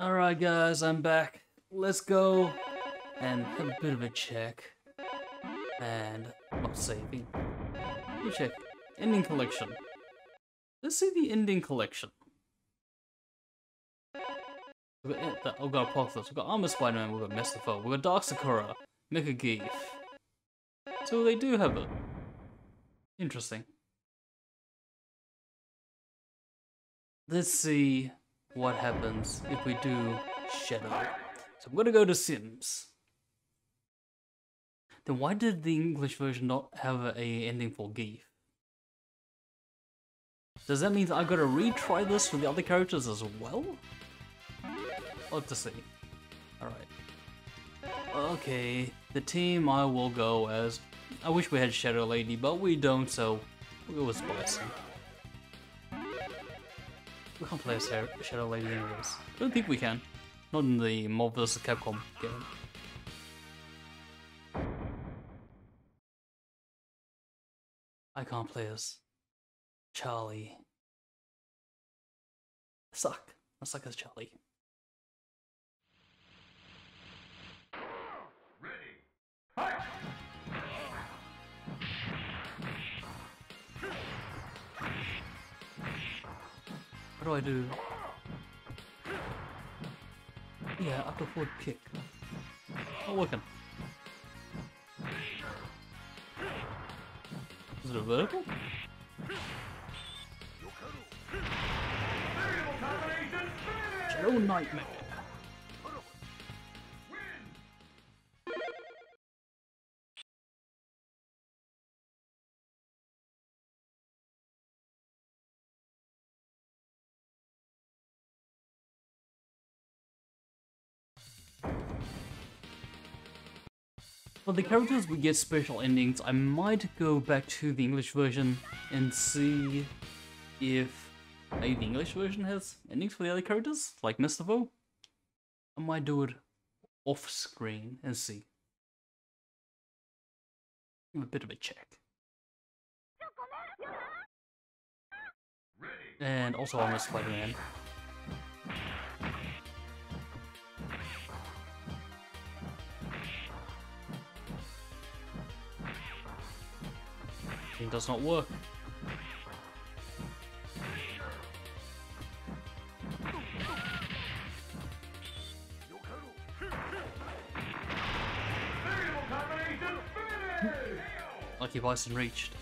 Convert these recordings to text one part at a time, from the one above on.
Alright guys, I'm back. Let's go and have a bit of a check. And not saving. You check. Ending collection. Let's see the ending collection. We've got, we've got Apocalypse, we've got Armor Spider-Man, we've got Mystifoe, we've got Dark Sakura, Mecha Geef. So they do have it. Interesting. Let's see what happens if we do Shadow. So I'm gonna go to Sims. Then why did the English version not have a ending for Geef? Does that mean that I've got to retry this for the other characters as well? I'll have to see. Alright. Okay, the team I will go as... I wish we had Shadow Lady, but we don't, so we'll go with Spicy. We can't play as Shadow Lady anyways. I don't think we can. Not in the Marvel vs. Capcom game. I can't play as Charlie. I suck. I suck as Charlie. What do I do? Yeah, upper forward kick. Not working. Is it a vertical? Shadow Nightmare. For the characters we get special endings, I might go back to the English version and see if maybe the English version has endings for the other characters, like Mystifoe. I might do it off screen and see. Give a bit of a check. And also the Spider-Man. It does not work. Lucky Bison reached.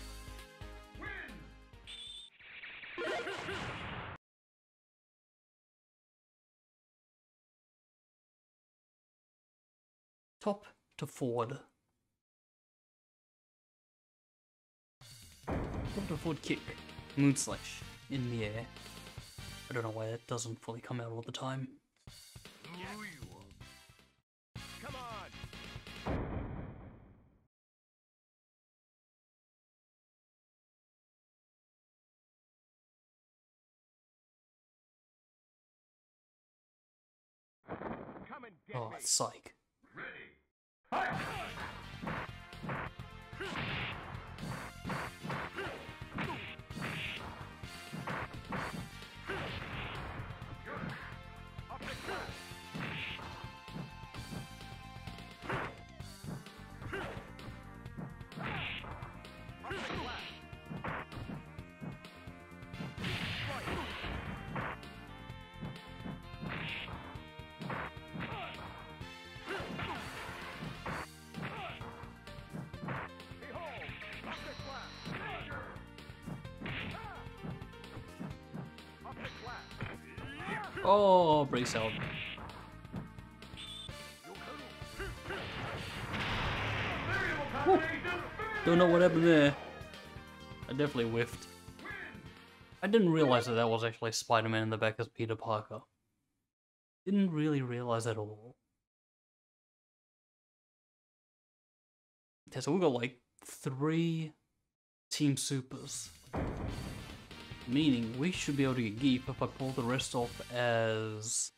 Top to forward. Top to forward kick. Moon slash in the air. I don't know why that doesn't fully come out all the time. Come on! Come and Oh, psych. Oh, brace out. Don't know what happened there. I definitely whiffed. I didn't realize that that was actually Spider-Man in the back as Peter Parker. Didn't really realize at all. Okay, so we've got like three Team Supers. Meaning we should be able to get Geef if I pull the rest off as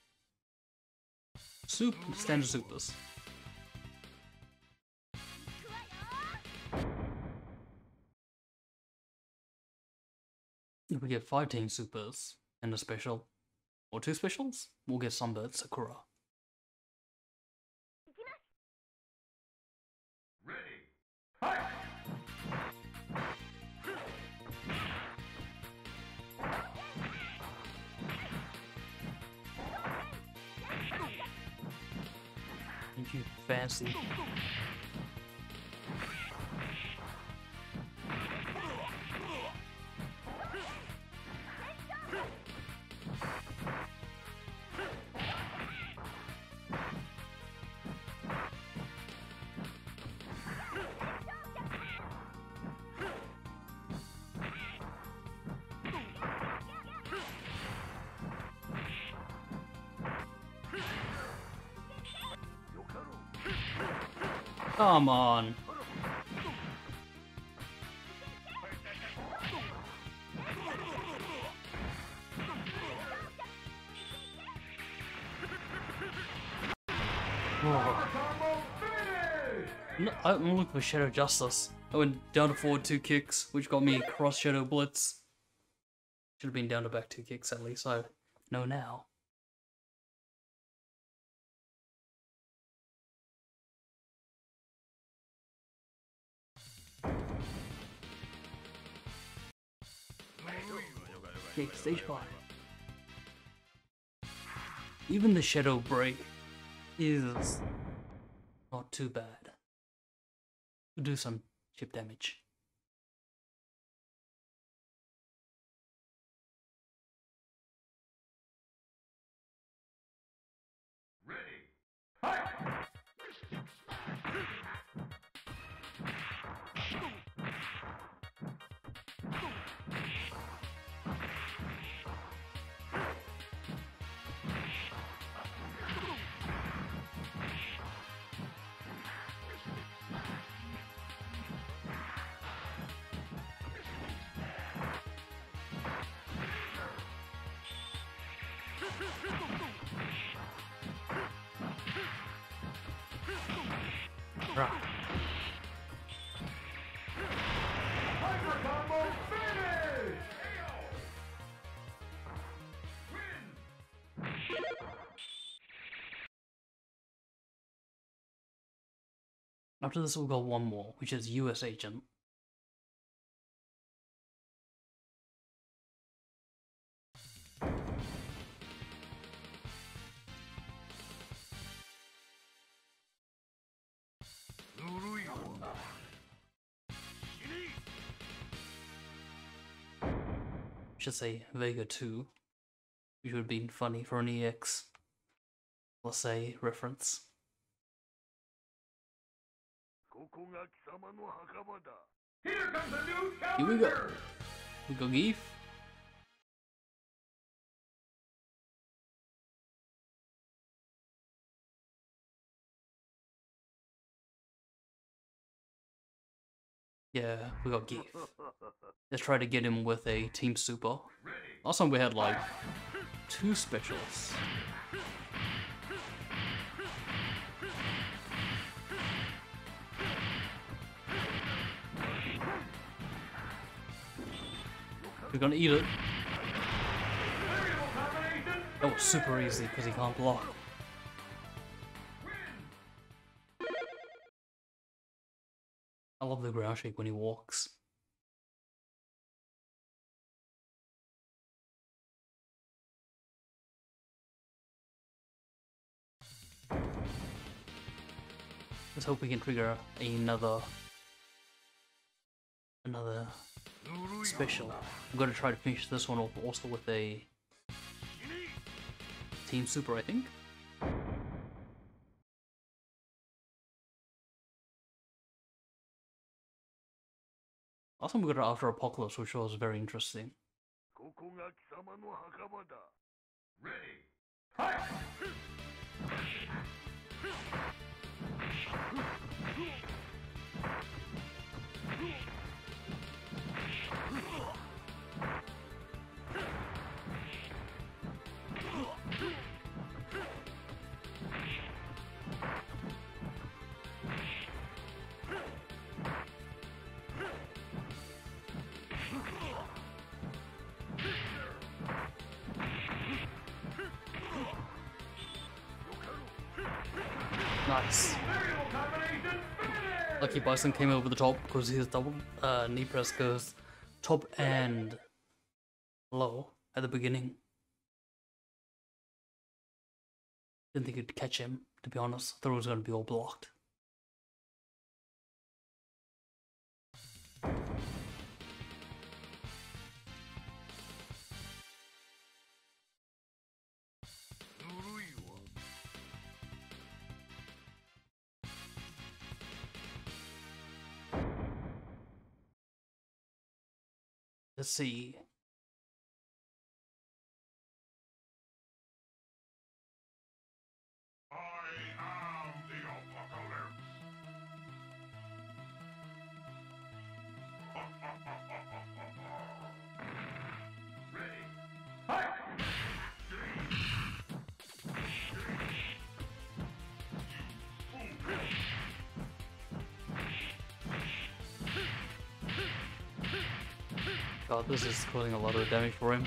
Soup standard supers. If we get five team supers and a special, or two specials, we'll get Sunbird Sakura. Fancy. Come on. No, I'm looking for Shadow Justice. I went down to forward two kicks, which got me cross Shadow Blitz. Should have been down to back two kicks at least, I know now. Okay, stage 5. Even the Shadow Break is not too bad. We'll do some chip damage. Right. After this, we'll go one more, which is US Agent. Should say Vega 2, which would have been funny for an EX, let's say, reference. Here comes a new Here we go. We go Geef. Yeah, we got Geef. Let's try to get him with a Team Super. Last time we had like two specials. We're gonna eat it. That was super easy because he can't block. I love the ground shake when he walks. Let's hope we can trigger another another special. I'm gonna try to finish this one off also with a Team Super, I think. Last time we got an After Apocalypse, which was very interesting. Ready. Nice. Lucky Bison came over the top because his double uh, knee press goes top and low at the beginning. Didn't think it'd catch him, to be honest. Thought it was going to be all blocked. See. God, this is causing a lot of damage for him.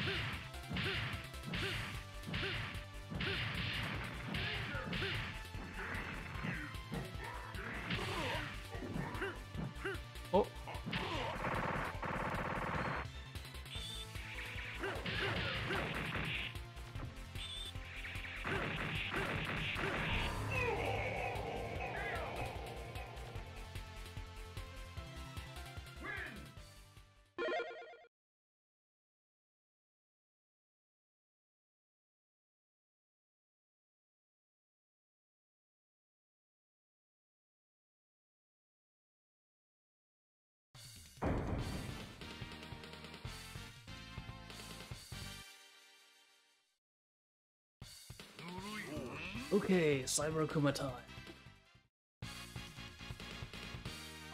Okay, Cyber Akuma time.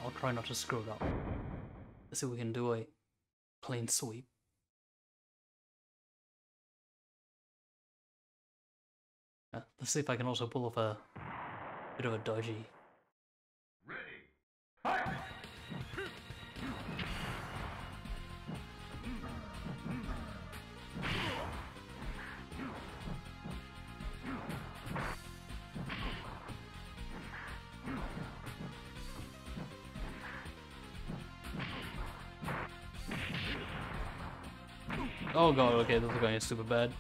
I'll try not to screw it up. Let's see if we can do a clean sweep. Uh, let's see if I can also pull off a bit of a dodgy. Oh god, okay, this is going super bad.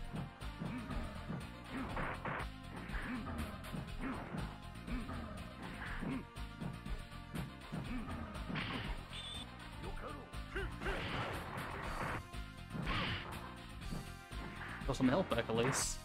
Got some help back at least.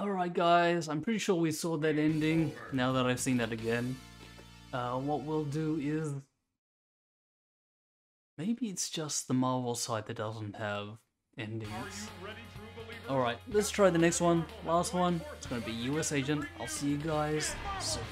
Alright guys, I'm pretty sure we saw that ending now that I've seen that again. Uh, what we'll do is... Maybe it's just the Marvel side that doesn't have endings. Alright, let's try the next one. Last one. It's gonna be US Agent. I'll see you guys soon.